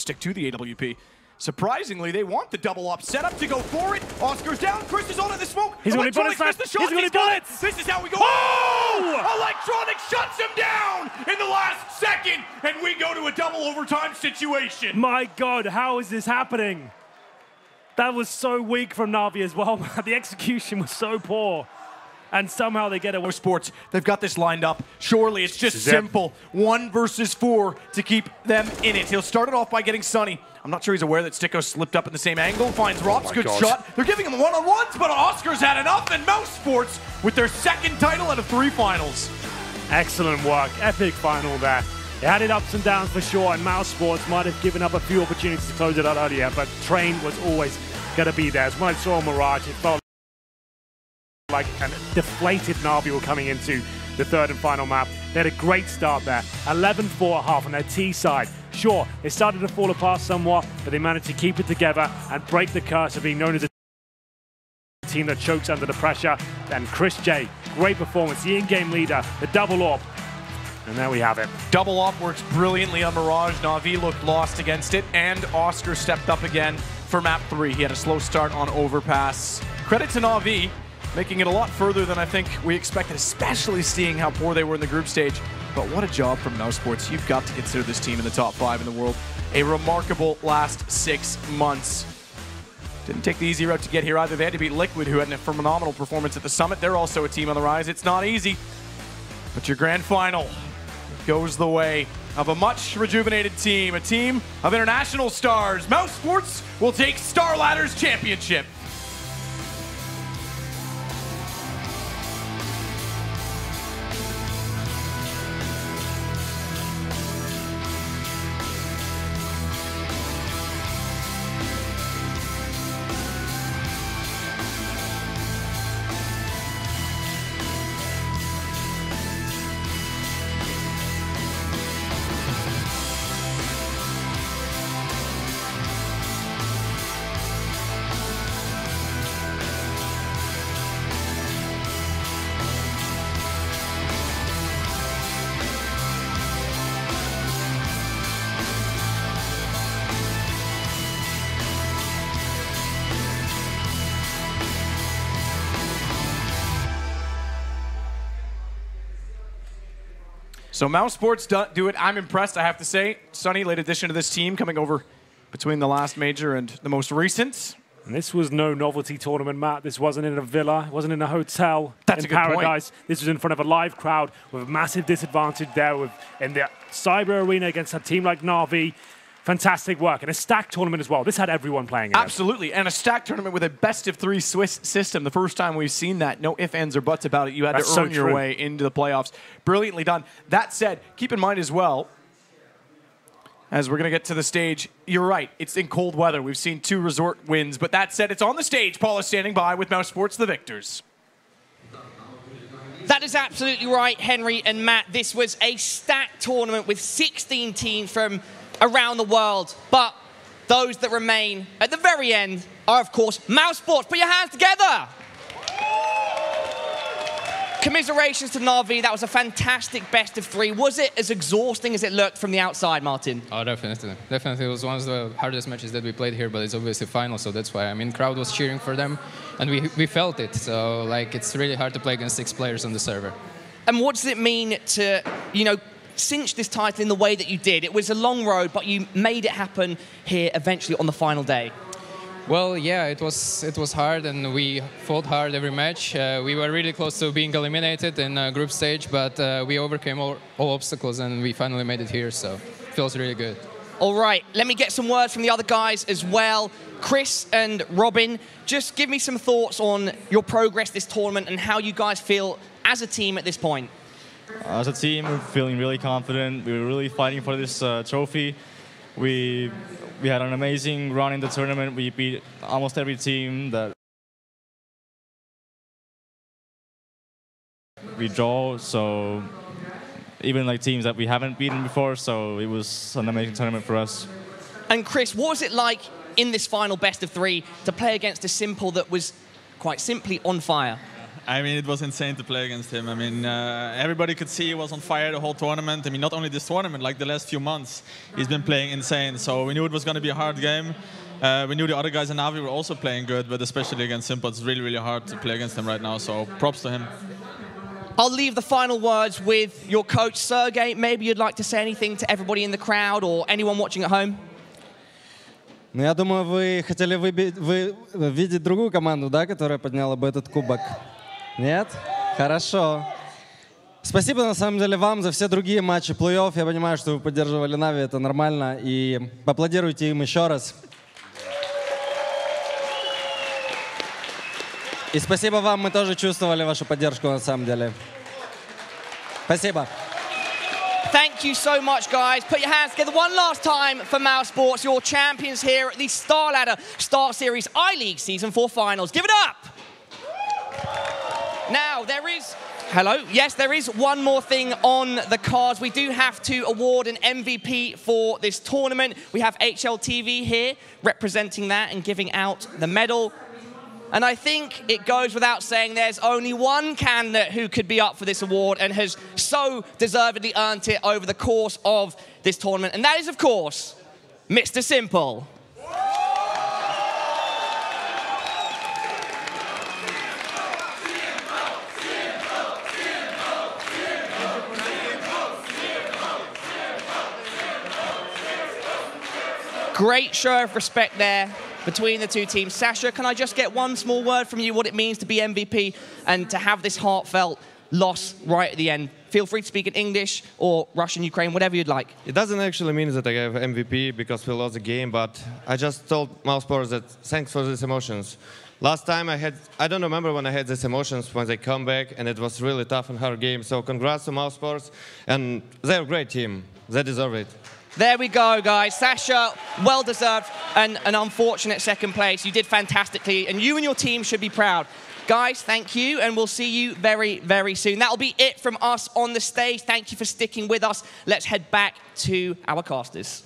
stick to the AWP. Surprisingly, they want the double up setup to go for it. oskar's down. Chris is on in the smoke. He's gonna Electronics bullets, the he's gonna got it. bullets. This is how we go. Oh! oh! Electronic shuts him down in the last second, and we go to a double overtime situation. My God, how is this happening? That was so weak from Navi as well. The execution was so poor. And somehow they get away. Sports, they've got this lined up. Surely it's just This it. simple. One versus four to keep them in it. He'll start it off by getting Sunny. I'm not sure he's aware that STYKO slipped up in the same angle. Finds ropz oh my good God. shot. They're giving him one-on-ones, but oskar's had enough. And Mousesports with their second title out of three finals. Excellent work. Epic final there. It had its ups and downs for sure, and Mousesports might have given up a few opportunities to close it out earlier, but Train was always going to be there. As when I saw Mirage, it felt like a deflated Navi coming into the third and final map. They had a great start there. 11-4 at half on their T side. Sure, it started to fall apart somewhat, but they managed to keep it together and break the curse of being known as a team that chokes under the pressure. And chrisJ, great performance, the in-game leader, the double orb. And there we have it. Double up works brilliantly on Mirage. Navi looked lost against it, and oskar stepped up again for map three. He had a slow start on overpass. Credit to Navi, making it a lot further than I think we expected, especially seeing how poor they were in the group stage. But what a job from Mousesports. You've got to consider this team in the top five in the world. A remarkable last six months. Didn't take the easy route to get here either. They had to beat Liquid, who had a phenomenal performance at the summit. They're also a team on the rise. It's not easy, but your grand final goes the way of a much rejuvenated team, a team of international stars. Mousesports will take StarLadders Championship. So Mousesports do, do it. I'm impressed, I have to say. Sunny, late addition to this team, coming over between the last major and the most recent. And this was no novelty tournament, Matt. This wasn't in a villa. It wasn't in a hotel That's in a good point. paradise. This was in front of a live crowd with a massive disadvantage there with in the cyber arena against a team like Navi. Fantastic work. And a stacked tournament as well. This had everyone playing it. Absolutely. And a stack tournament with a best of three Swiss system. The first time we've seen that. No ifs, ands, or buts about it. You had That's to so earn your way into the playoffs. Brilliantly done. That said, keep in mind as well, as we're going to get to the stage, you're right. It's in cold weather. We've seen two resort wins. But that said, it's on the stage. Paul is standing by with Mousesports, the victors. That is absolutely right, Henry and Matt. This was a stacked tournament with 16 teams from around the world. But those that remain at the very end are, of course, Mousesports. Put your hands together. Commiserations to Navi. That was a fantastic best of three. Was it as exhausting as it looked from the outside, Martin? Oh, definitely. Definitely. It was one of the hardest matches that we played here, but it's obviously final, so that's why. I mean, crowd was cheering for them, and we, we felt it. So, like, it's really hard to play against six players on the server. And what does it mean to, you know, cinch this title in the way that you did? It was a long road, but you made it happen here eventually on the final day. Well, yeah, it was it was hard, and we fought hard every match. Uh, we were really close to being eliminated in uh, group stage, but uh, we overcame all, all obstacles, and we finally made it here. So, feels really good. All right, let me get some words from the other guys as well. Chris and Robin, just give me some thoughts on your progress this tournament and how you guys feel as a team at this point. As a team, we're feeling really confident. We were really fighting for this uh, trophy. We we had an amazing run in the tournament. We beat almost every team that we draw. So even like teams that we haven't beaten before. So it was an amazing tournament for us. And Chris, what was it like in this final best of three to play against a Simple that was quite simply on fire? I mean, it was insane to play against him. I mean, uh, everybody could see he was on fire the whole tournament. I mean, not only this tournament, like the last few months, he's been playing insane. So we knew it was going to be a hard game. Uh, we knew the other guys in Navi were also playing good, but especially against Simple, it's really, really hard to play against him right now. So props to him. I'll leave the final words with your coach, Sergey. Maybe you'd like to say anything to everybody in the crowd or anyone watching at home. Ну, я думаю, вы хотели вы, вы видеть другую команду, да, которая подняла бы этот кубок. Нет? Хорошо. Спасибо, на самом деле, вам за все другие матчи плей-офф. Я понимаю, что вы поддерживали Нави, это нормально. И поаплодируйте им еще раз. И спасибо вам, мы тоже чувствовали вашу поддержку, на самом деле. Спасибо. Thank you so much, guys. Put your hands together one last time for Mouse Sports, your champions here at the Star Ladder Star Series I League Season 4 Finals. Give it up! Now, there is. Hello. Yes, there is one more thing on the cards. We do have to award an MVP for this tournament. We have HLTV here representing that and giving out the medal. And I think it goes without saying there's only one candidate who could be up for this award and has so deservedly earned it over the course of this tournament. And that is, of course, Mr. Simple. Great show of respect there between the two teams. Sasha, can I just get one small word from you what it means to be MVP and to have this heartfelt loss right at the end? Feel free to speak in English or Russian, Ukraine, whatever you'd like. It doesn't actually mean that I have MVP because we lost the game, but I just told Mousesports that thanks for these emotions. Last time I had, I don't remember when I had these emotions when they come back, and it was really tough and hard game. So congrats to Mousesports, and they're a great team. They deserve it. There we go, guys. Sasha, well deserved and an unfortunate second place. You did fantastically, and you and your team should be proud. Guys, thank you, and we'll see you very, very soon. That'll be it from us on the stage. Thank you for sticking with us. Let's head back to our casters.